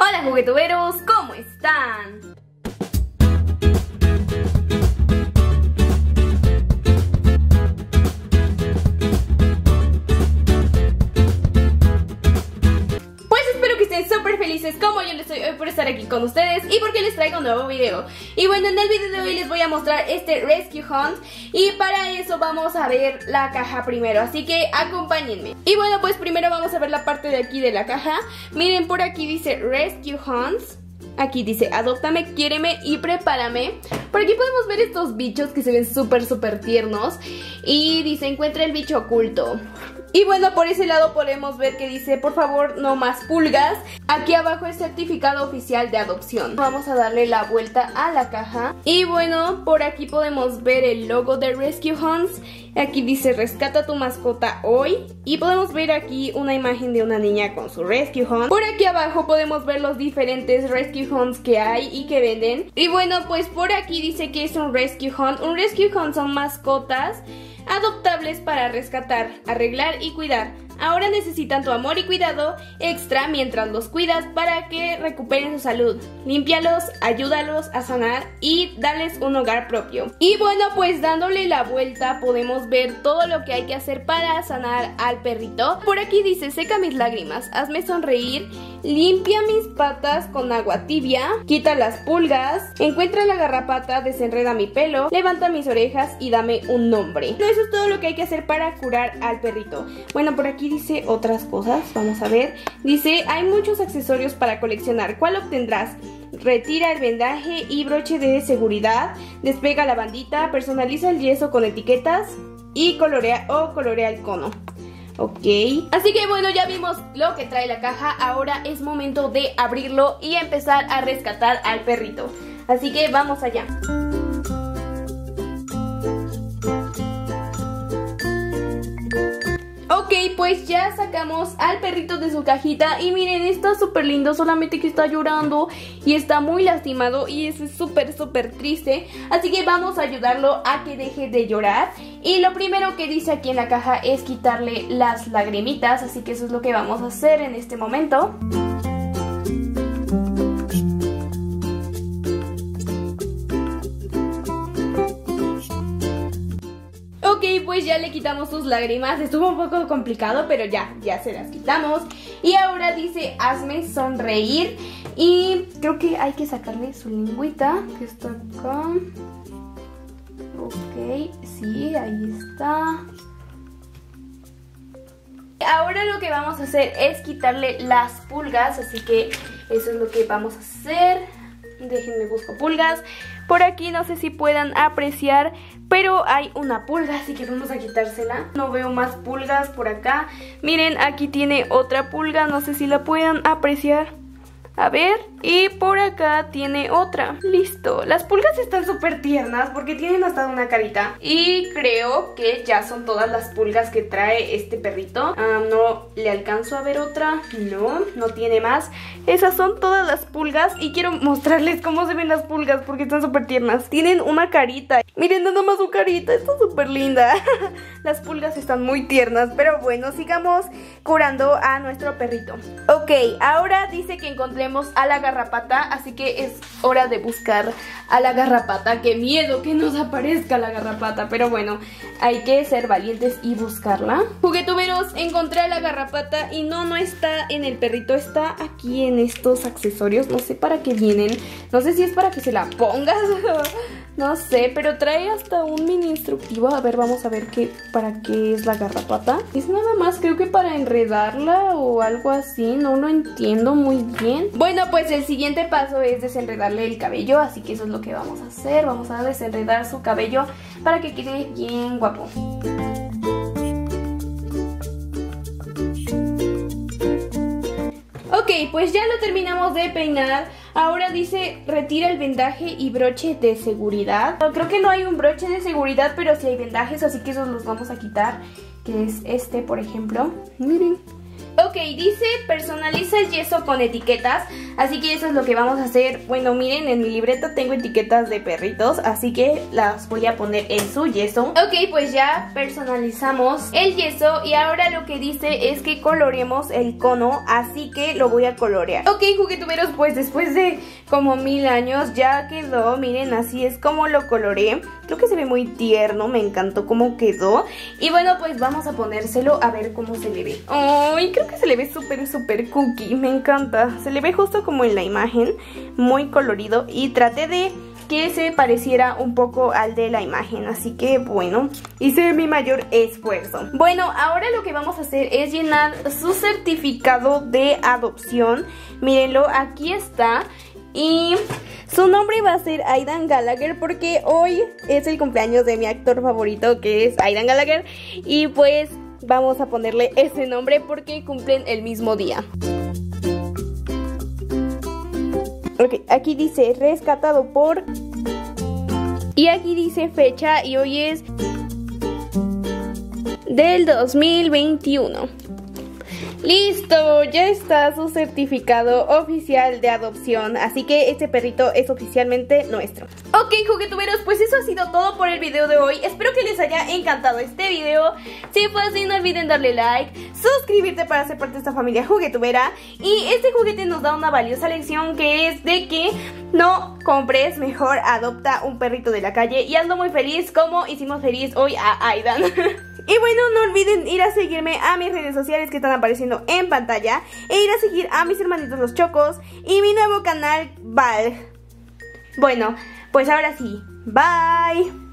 Hola juguetuberos, ¿cómo están? Felices como yo les estoy hoy por estar aquí con ustedes y porque les traigo un nuevo video Y bueno, en el video de hoy les voy a mostrar este Rescue Hunt Y para eso vamos a ver la caja primero, así que acompáñenme Y bueno, pues primero vamos a ver la parte de aquí de la caja Miren, por aquí dice Rescue Hunts Aquí dice, adóptame, quiéreme y prepárame. Por aquí podemos ver estos bichos que se ven súper, súper tiernos. Y dice, encuentra el bicho oculto. Y bueno, por ese lado podemos ver que dice, por favor, no más pulgas. Aquí abajo es certificado oficial de adopción. Vamos a darle la vuelta a la caja. Y bueno, por aquí podemos ver el logo de Rescue Hunts. Aquí dice rescata tu mascota hoy y podemos ver aquí una imagen de una niña con su Rescue Hunt. Por aquí abajo podemos ver los diferentes Rescue Hunts que hay y que venden. Y bueno, pues por aquí dice que es un Rescue Hunt. Un Rescue Hunt son mascotas adoptables para rescatar, arreglar y cuidar. Ahora necesitan tu amor y cuidado extra mientras los cuidas para que recuperen su salud. Límpialos, ayúdalos a sanar y dales un hogar propio. Y bueno, pues dándole la vuelta podemos ver todo lo que hay que hacer para sanar al perrito. Por aquí dice, seca mis lágrimas, hazme sonreír, limpia mis patas con agua tibia, quita las pulgas, encuentra la garrapata, desenreda mi pelo, levanta mis orejas y dame un nombre. Eso es todo lo que hay que hacer para curar al perrito. Bueno, por aquí dice otras cosas, vamos a ver. Dice, hay muchos accesorios para coleccionar. ¿Cuál obtendrás? Retira el vendaje y broche de seguridad, despega la bandita, personaliza el yeso con etiquetas y colorea o colorea el cono. Ok, así que bueno, ya vimos lo que trae la caja, ahora es momento de abrirlo y empezar a rescatar al perrito. Así que vamos allá. Pues ya sacamos al perrito de su cajita y miren, está súper lindo, solamente que está llorando y está muy lastimado y es súper, súper triste. Así que vamos a ayudarlo a que deje de llorar. Y lo primero que dice aquí en la caja es quitarle las lagrimitas, así que eso es lo que vamos a hacer en este momento. Pues ya le quitamos sus lágrimas. Estuvo un poco complicado, pero ya, ya se las quitamos. Y ahora dice, hazme sonreír. Y creo que hay que sacarle su lingüita, que está acá. Ok, sí, ahí está. Ahora lo que vamos a hacer es quitarle las pulgas, así que eso es lo que vamos a hacer. Déjenme busco pulgas. Por aquí no sé si puedan apreciar, pero hay una pulga, así que vamos a quitársela. No veo más pulgas por acá. Miren, aquí tiene otra pulga, no sé si la puedan apreciar. A ver, y por acá tiene otra. Listo. Las pulgas están súper tiernas porque tienen hasta una carita. Y creo que ya son todas las pulgas que trae este perrito. Ah, no le alcanzo a ver otra. No, no tiene más. Esas son todas las pulgas y quiero mostrarles cómo se ven las pulgas porque están súper tiernas. Tienen una carita. Miren nada más su carita, está súper linda. las pulgas están muy tiernas, pero bueno, sigamos curando a nuestro perrito. Ok, ahora dice que encontré a la garrapata, así que es hora de buscar a la garrapata. ¡Qué miedo que nos aparezca la garrapata! Pero bueno, hay que ser valientes y buscarla. Juguetuberos, encontré a la garrapata y no, no está en el perrito, está aquí en estos accesorios. No sé para qué vienen, no sé si es para que se la pongas No sé, pero trae hasta un mini instructivo. A ver, vamos a ver qué, para qué es la garrapata. Es nada más, creo que para enredarla o algo así. No lo entiendo muy bien. Bueno, pues el siguiente paso es desenredarle el cabello. Así que eso es lo que vamos a hacer. Vamos a desenredar su cabello para que quede bien guapo. Ok, pues ya lo terminamos de peinar. Ahora dice retira el vendaje y broche de seguridad. creo que no hay un broche de seguridad, pero sí hay vendajes, así que esos los vamos a quitar. Que es este, por ejemplo. Miren, Ok, dice personaliza el yeso con etiquetas, así que eso es lo que vamos a hacer. Bueno, miren, en mi libreta tengo etiquetas de perritos, así que las voy a poner en su yeso. Ok, pues ya personalizamos el yeso y ahora lo que dice es que coloreemos el cono, así que lo voy a colorear. Ok, juguetuberos, pues después de como mil años ya quedó, miren, así es como lo coloreé. Creo que se ve muy tierno, me encantó cómo quedó. Y bueno, pues vamos a ponérselo a ver cómo se le ve. Ay, creo que se le ve súper, súper cookie, me encanta. Se le ve justo como en la imagen, muy colorido. Y traté de que se pareciera un poco al de la imagen Así que bueno, hice mi mayor esfuerzo Bueno, ahora lo que vamos a hacer es llenar su certificado de adopción Mírenlo, aquí está y su nombre va a ser Aidan Gallagher porque hoy es el cumpleaños de mi actor favorito que es Aidan Gallagher y pues vamos a ponerle ese nombre porque cumplen el mismo día. Ok, aquí dice rescatado por... Y aquí dice fecha y hoy es del 2021. Listo, ya está su certificado oficial de adopción, así que este perrito es oficialmente nuestro. Ok, juguetuberos, pues eso ha sido todo por el video de hoy. Espero que les haya encantado este video. Si fue así, no olviden darle like, suscribirte para ser parte de esta familia juguetubera. Y este juguete nos da una valiosa lección que es de que no compres, mejor adopta un perrito de la calle. Y ando muy feliz como hicimos feliz hoy a Aidan. Y bueno, no olviden ir a seguirme a mis redes sociales que están apareciendo en pantalla e ir a seguir a mis hermanitos los chocos y mi nuevo canal Val. Bueno, pues ahora sí, bye.